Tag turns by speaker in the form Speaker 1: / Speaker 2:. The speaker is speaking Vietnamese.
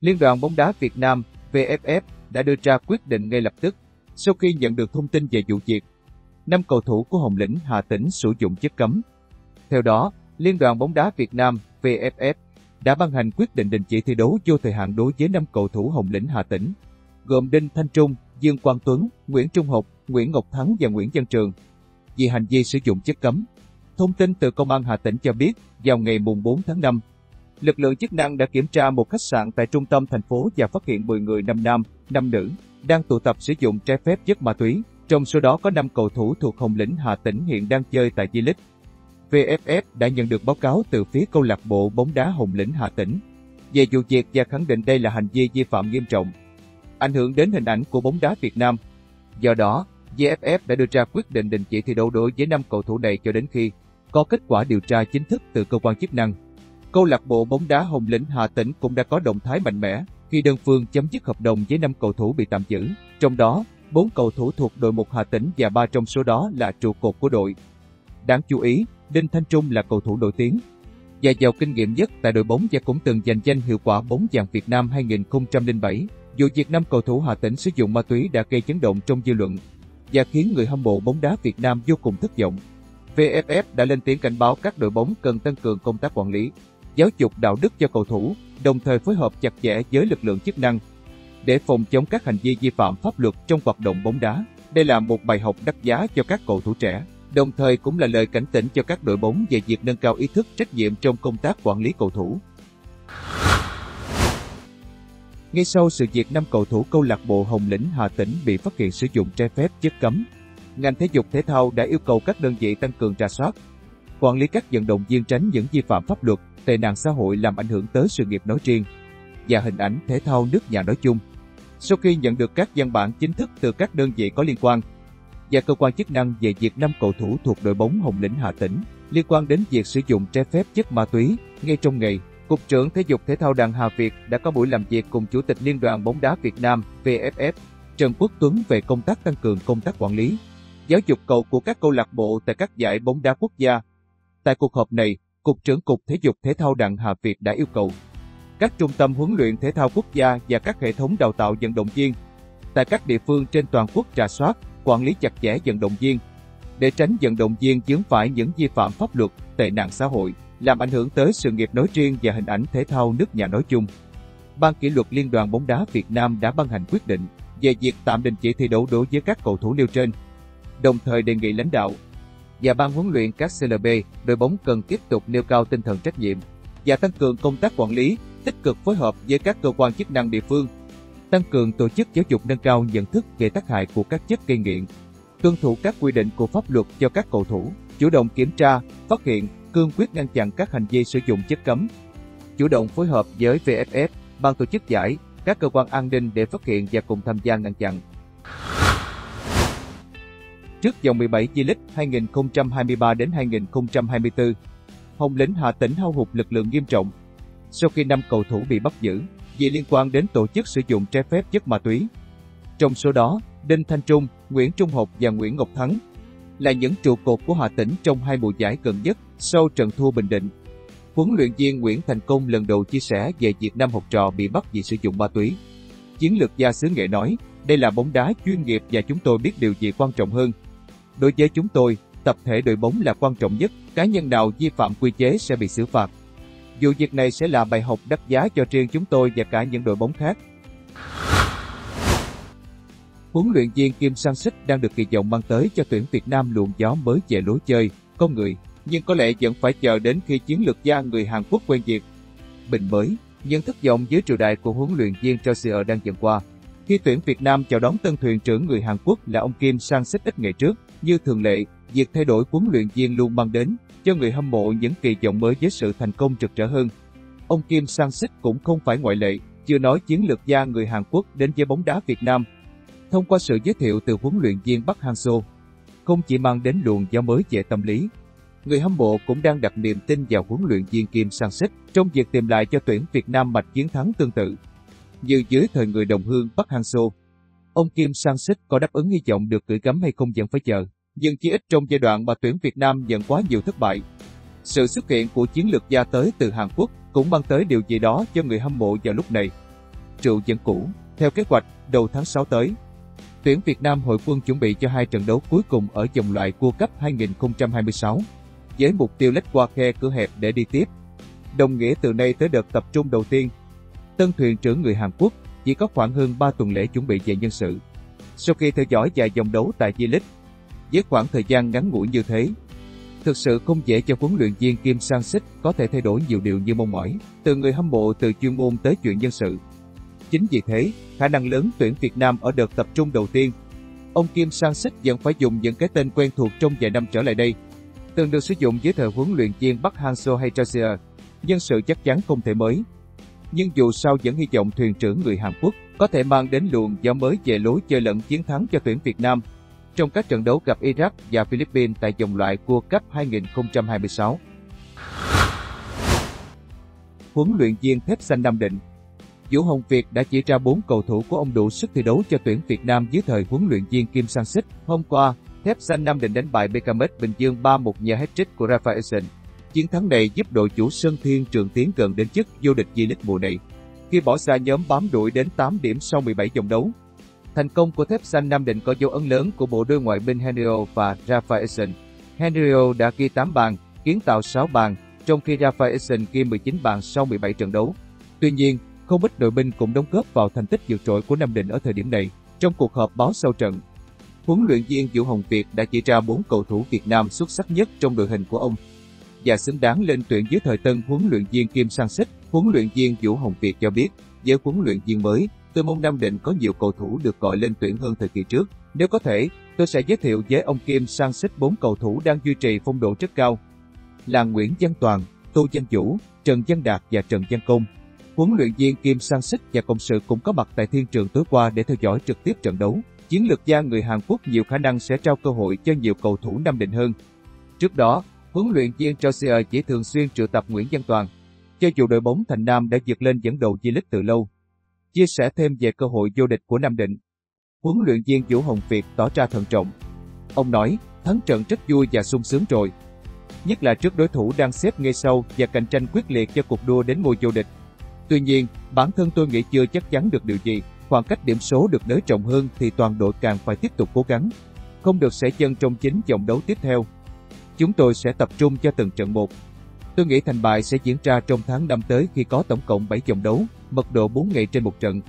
Speaker 1: Liên đoàn bóng đá Việt Nam VFF đã đưa ra quyết định ngay lập tức sau khi nhận được thông tin về vụ việc. Năm cầu thủ của Hồng Lĩnh Hà Tĩnh sử dụng chất cấm. Theo đó, Liên đoàn bóng đá Việt Nam VFF đã ban hành quyết định đình chỉ thi đấu vô thời hạn đối với năm cầu thủ Hồng Lĩnh Hà Tĩnh, gồm Đinh Thanh Trung, Dương Quang Tuấn, Nguyễn Trung Học, Nguyễn Ngọc Thắng và Nguyễn Văn Trường vì hành vi sử dụng chất cấm. Thông tin từ Công an Hà Tĩnh cho biết, vào ngày mùng 4 tháng 5, lực lượng chức năng đã kiểm tra một khách sạn tại trung tâm thành phố và phát hiện 10 người 5 nam, 5 nữ đang tụ tập sử dụng trái phép chất ma túy. Trong số đó có 5 cầu thủ thuộc Hồng Lĩnh Hà Tĩnh hiện đang chơi tại Di Lích. VFF đã nhận được báo cáo từ phía câu lạc bộ bóng đá Hồng Lĩnh Hà Tĩnh về vụ việc và khẳng định đây là hành vi vi phạm nghiêm trọng, ảnh hưởng đến hình ảnh của bóng đá Việt Nam. Do đó, VFF đã đưa ra quyết định đình chỉ thi đấu đối với 5 cầu thủ này cho đến khi có kết quả điều tra chính thức từ cơ quan chức năng. Câu lạc bộ bóng đá Hồng Lĩnh Hà Tĩnh cũng đã có động thái mạnh mẽ khi đơn phương chấm dứt hợp đồng với 5 cầu thủ bị tạm giữ, trong đó 4 cầu thủ thuộc đội 1 Hà Tĩnh và 3 trong số đó là trụ cột của đội. Đáng chú ý, Đinh Thanh Trung là cầu thủ nổi tiếng và giàu kinh nghiệm nhất tại đội bóng và cũng từng giành danh hiệu quả bóng vàng Việt Nam 2007. Vụ việc năm cầu thủ Hà Tĩnh sử dụng ma túy đã gây chấn động trong dư luận và khiến người hâm mộ bóng đá Việt Nam vô cùng thất vọng. VFF đã lên tiếng cảnh báo các đội bóng cần tăng cường công tác quản lý, giáo dục đạo đức cho cầu thủ, đồng thời phối hợp chặt chẽ với lực lượng chức năng để phòng chống các hành vi vi phạm pháp luật trong hoạt động bóng đá. Đây là một bài học đắt giá cho các cầu thủ trẻ, đồng thời cũng là lời cảnh tỉnh cho các đội bóng về việc nâng cao ý thức trách nhiệm trong công tác quản lý cầu thủ. Ngay sau sự việc năm cầu thủ câu lạc bộ Hồng Lĩnh Hà Tĩnh bị phát hiện sử dụng trái phép chất cấm, ngành thể dục thể thao đã yêu cầu các đơn vị tăng cường ra soát, quản lý các vận động viên tránh những vi phạm pháp luật, tệ nạn xã hội làm ảnh hưởng tới sự nghiệp nói riêng và hình ảnh thể thao nước nhà nói chung. Sau khi nhận được các văn bản chính thức từ các đơn vị có liên quan và cơ quan chức năng về việc năm cầu thủ thuộc đội bóng Hồng Lĩnh Hà Tĩnh liên quan đến việc sử dụng trái phép chất ma túy, ngay trong ngày, Cục trưởng Thể dục Thể thao Đặng Hà Việt đã có buổi làm việc cùng Chủ tịch Liên đoàn bóng đá Việt Nam VFF Trần Quốc Tuấn về công tác tăng cường công tác quản lý, giáo dục cầu của các câu lạc bộ tại các giải bóng đá quốc gia. Tại cuộc họp này, Cục trưởng Cục Thể dục Thể thao Đặng Hà Việt đã yêu cầu các trung tâm huấn luyện thể thao quốc gia và các hệ thống đào tạo vận động viên tại các địa phương trên toàn quốc trà soát, quản lý chặt chẽ vận động viên để tránh vận động viên vướng phải những vi phạm pháp luật, tệ nạn xã hội, làm ảnh hưởng tới sự nghiệp nói riêng và hình ảnh thể thao nước nhà nói chung. Ban kỷ luật Liên đoàn bóng đá Việt Nam đã ban hành quyết định về việc tạm đình chỉ thi đấu đối với các cầu thủ nêu trên, đồng thời đề nghị lãnh đạo và ban huấn luyện các CLB, đội bóng cần tiếp tục nêu cao tinh thần trách nhiệm và tăng cường công tác quản lý, tích cực phối hợp với các cơ quan chức năng địa phương, tăng cường tổ chức giáo dục nâng cao nhận thức về tác hại của các chất gây nghiện, tuân thủ các quy định của pháp luật cho các cầu thủ, chủ động kiểm tra, phát hiện, cương quyết ngăn chặn các hành vi sử dụng chất cấm, chủ động phối hợp với VFF, ban tổ chức giải, các cơ quan an ninh để phát hiện và cùng tham gia ngăn chặn. Trước vòng 17 G-League 2023 đến 2024, Hồng Lĩnh Hà Tĩnh hao hụt lực lượng nghiêm trọng. Sau khi 5 cầu thủ bị bắt giữ vì liên quan đến tổ chức sử dụng trái phép chất ma túy. Trong số đó, Đinh Thanh Trung, Nguyễn Trung Học và Nguyễn Ngọc Thắng là những trụ cột của Hà Tĩnh trong hai mùa giải gần nhất sau trận thua Bình Định. Huấn luyện viên Nguyễn Thành Công lần đầu chia sẻ về việc năm học trò bị bắt vì sử dụng ma túy. Chiến lược gia xứ nghệ nói, đây là bóng đá chuyên nghiệp và chúng tôi biết điều gì quan trọng hơn. Đối với chúng tôi, tập thể đội bóng là quan trọng nhất, cá nhân nào vi phạm quy chế sẽ bị xử phạt. Vụ việc này sẽ là bài học đắt giá cho riêng chúng tôi và cả những đội bóng khác. Huấn luyện viên Kim Sang Sích đang được kỳ vọng mang tới cho tuyển Việt Nam luồng gió mới về lối chơi, con người, nhưng có lẽ vẫn phải chờ đến khi chiến lược gia người Hàn Quốc quen việc. Bình mới, nhưng thất vọng dưới triều đại của huấn luyện viên Chausier đang dần qua. Khi tuyển Việt Nam chào đón tân thuyền trưởng người Hàn Quốc là ông Kim Sang Sích ít ngày trước, như thường lệ, việc thay đổi huấn luyện viên luôn mang đến cho người hâm mộ những kỳ vọng mới với sự thành công rực rỡ hơn. Ông Kim Sang-sik cũng không phải ngoại lệ, chưa nói chiến lược gia người Hàn Quốc đến với bóng đá Việt Nam. Thông qua sự giới thiệu từ huấn luyện viên Park Hang-seo, không chỉ mang đến luồng gió mới về tâm lý, người hâm mộ cũng đang đặt niềm tin vào huấn luyện viên Kim Sang-sik trong việc tìm lại cho tuyển Việt Nam mạch chiến thắng tương tự. Như dưới thời người đồng hương Park Hang-seo, ông Kim Sang-sik có đáp ứng hy vọng được gửi gắm hay không vẫn phải chờ nhưng chỉ ít trong giai đoạn mà tuyển Việt Nam nhận quá nhiều thất bại. Sự xuất hiện của chiến lược gia tới từ Hàn Quốc cũng mang tới điều gì đó cho người hâm mộ vào lúc này. Triệu dẫn cũ. Theo kế hoạch, đầu tháng 6 tới, tuyển Việt Nam hội quân chuẩn bị cho hai trận đấu cuối cùng ở vòng loại World Cup 2026, với mục tiêu lách qua khe cửa hẹp để đi tiếp. Đồng nghĩa từ nay tới đợt tập trung đầu tiên, tân thuyền trưởng người Hàn Quốc chỉ có khoảng hơn 3 tuần lễ chuẩn bị về nhân sự. Sau khi theo dõi vài dòng đấu tại G-League, với khoảng thời gian ngắn ngủi như thế, thực sự không dễ cho huấn luyện viên Kim Sang Sik có thể thay đổi nhiều điều như mong mỏi, từ người hâm mộ từ chuyên môn tới chuyện nhân sự. Chính vì thế, khả năng lớn tuyển Việt Nam ở đợt tập trung đầu tiên. Ông Kim Sang Sik vẫn phải dùng những cái tên quen thuộc trong vài năm trở lại đây, từng được sử dụng dưới thời huấn luyện viên Park Hang-seo hay Chelsea. Nhân sự chắc chắn không thể mới. Nhưng dù sao vẫn hy vọng thuyền trưởng người Hàn Quốc có thể mang đến luồng gió mới về lối chơi lẫn chiến thắng cho tuyển Việt Nam trong các trận đấu gặp Iraq và Philippines tại vòng loại World Cup 2026. Huấn luyện viên thép xanh Nam Định Vũ Hồng Việt đã chỉ ra 4 cầu thủ của ông đủ sức thi đấu cho tuyển Việt Nam dưới thời huấn luyện viên Kim Sang Sích. Hôm qua, thép xanh Nam Định đánh bại BKM Bình Dương 3-1 nhờ hat-trick của Rafaelson. Chiến thắng này giúp đội chủ Sơn Thiên Trường tiến gần đến chức vô địch V-League mùa này. Khi bỏ xa nhóm bám đuổi đến 8 điểm sau 17 vòng đấu, Thành công của thép xanh Nam Định có dấu ấn lớn của bộ đôi ngoại binh Henrio và Rafaelson. Henrio đã ghi 8 bàn, kiến tạo 6 bàn, trong khi Rafaelson ghi 19 bàn sau 17 trận đấu. Tuy nhiên, không ít đội binh cũng đóng góp vào thành tích vượt trội của Nam Định ở thời điểm này. Trong cuộc họp báo sau trận, huấn luyện viên Vũ Hồng Việt đã chỉ ra 4 cầu thủ Việt Nam xuất sắc nhất trong đội hình của ông và xứng đáng lên tuyển dưới thời tân huấn luyện viên Kim Sang Sích. Huấn luyện viên Vũ Hồng Việt cho biết, với huấn luyện viên mới, tôi mong Nam Định có nhiều cầu thủ được gọi lên tuyển hơn thời kỳ trước. Nếu có thể, tôi sẽ giới thiệu với ông Kim sang xích 4 cầu thủ đang duy trì phong độ rất cao. Là Nguyễn Văn Toàn, Tô Văn Vũ, Trần Văn Đạt và Trần Văn Công. Huấn luyện viên Kim Sang-sik và cộng sự cũng có mặt tại Thiên Trường tối qua để theo dõi trực tiếp trận đấu. Chiến lược gia người Hàn Quốc nhiều khả năng sẽ trao cơ hội cho nhiều cầu thủ Nam Định hơn. Trước đó, huấn luyện viên Chaucer chỉ thường xuyên triệu tập Nguyễn Văn Toàn. Cho dù đội bóng Thành Nam đã vượt lên dẫn đầu V-League từ lâu, chia sẻ thêm về cơ hội vô địch của Nam Định. Huấn luyện viên Vũ Hồng Việt tỏ ra thận trọng. Ông nói, thắng trận rất vui và sung sướng rồi. Nhất là trước đối thủ đang xếp ngay sau và cạnh tranh quyết liệt cho cuộc đua đến ngôi vô địch. Tuy nhiên, bản thân tôi nghĩ chưa chắc chắn được điều gì. Khoảng cách điểm số được nới rộng hơn thì toàn đội càng phải tiếp tục cố gắng. Không được xẻ chân trong chính vòng đấu tiếp theo. Chúng tôi sẽ tập trung cho từng trận một. Tôi nghĩ thành bại sẽ diễn ra trong tháng năm tới khi có tổng cộng 7 vòng đấu, mật độ 4 ngày trên một trận.